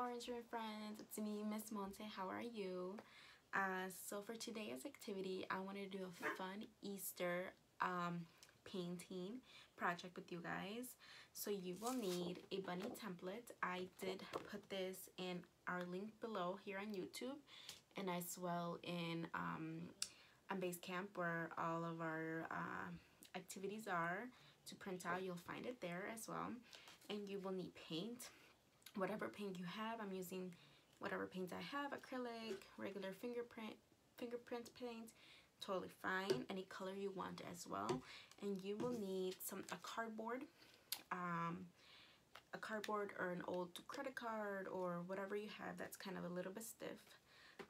Orange Room friends, it's me, Miss Monte. How are you? Uh, so for today's activity, I want to do a fun Easter um, painting project with you guys. So you will need a bunny template. I did put this in our link below here on YouTube and as well in um, on Basecamp where all of our uh, activities are to print out. You'll find it there as well. And you will need paint whatever paint you have. I'm using whatever paints I have, acrylic, regular fingerprint, fingerprint paint, totally fine. Any color you want as well. And you will need some a cardboard, um, a cardboard or an old credit card or whatever you have that's kind of a little bit stiff.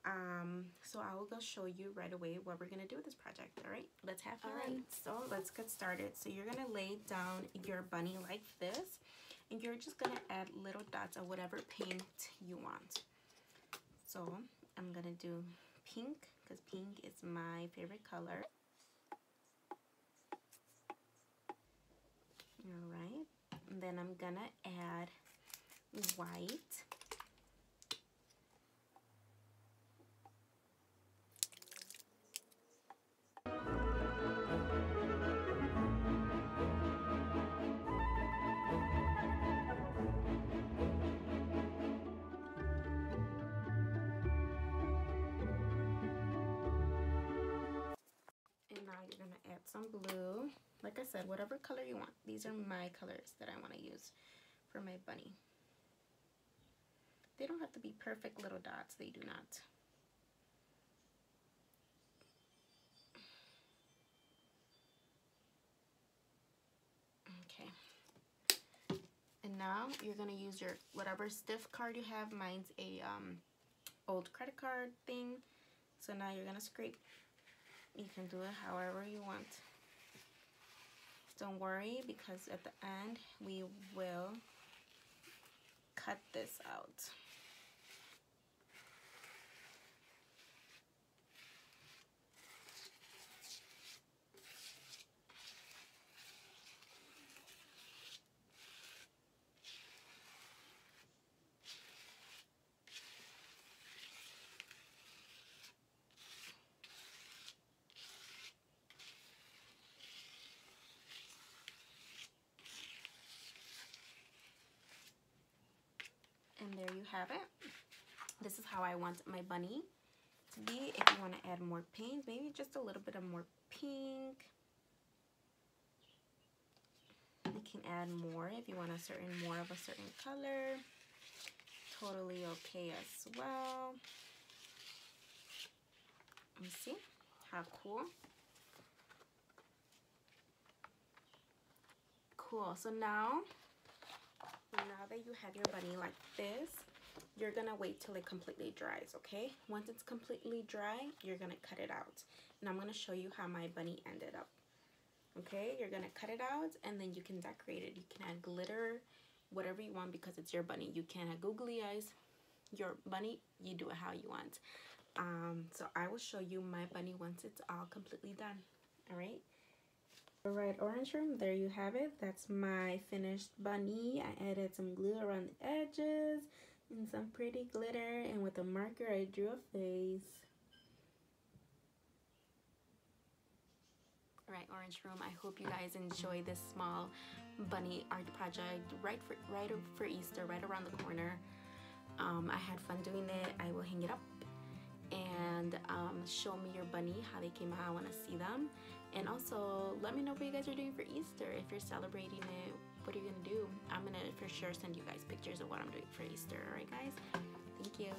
Um, so I will go show you right away what we're going to do with this project. All right, let's have fun. All right, so let's get started. So you're going to lay down your bunny like this and you're just gonna add little dots of whatever paint you want. So I'm gonna do pink because pink is my favorite color. All right. And then I'm gonna add white some blue. Like I said, whatever color you want. These are my colors that I want to use for my bunny. They don't have to be perfect little dots. They do not. Okay. And now you're going to use your whatever stiff card you have. Mine's a um, old credit card thing. So now you're going to scrape you can do it however you want. Don't worry because at the end we will cut this out there you have it. This is how I want my bunny to be. If you want to add more paint maybe just a little bit of more pink. You can add more if you want a certain more of a certain color. Totally okay as well. Let me see. How cool. Cool. So now now that you have your bunny like this you're gonna wait till it completely dries okay? Once it's completely dry you're gonna cut it out. And I'm gonna show you how my bunny ended up okay? You're gonna cut it out and then you can decorate it. You can add glitter whatever you want because it's your bunny. You can add googly eyes. Your bunny you do it how you want. Um so I will show you my bunny once it's all completely done all right Alright, orange room, there you have it. That's my finished bunny. I added some glue around the edges and some pretty glitter. And with a marker, I drew a face. Alright, orange room, I hope you guys enjoy this small bunny art project right for, right for Easter, right around the corner. Um, I had fun doing it. I will hang it up and um, show me your bunny, how they came out. I want to see them. And also, let me know what you guys are doing for Easter. If you're celebrating it, what are you going to do? I'm going to for sure send you guys pictures of what I'm doing for Easter. All right, guys? Thank you.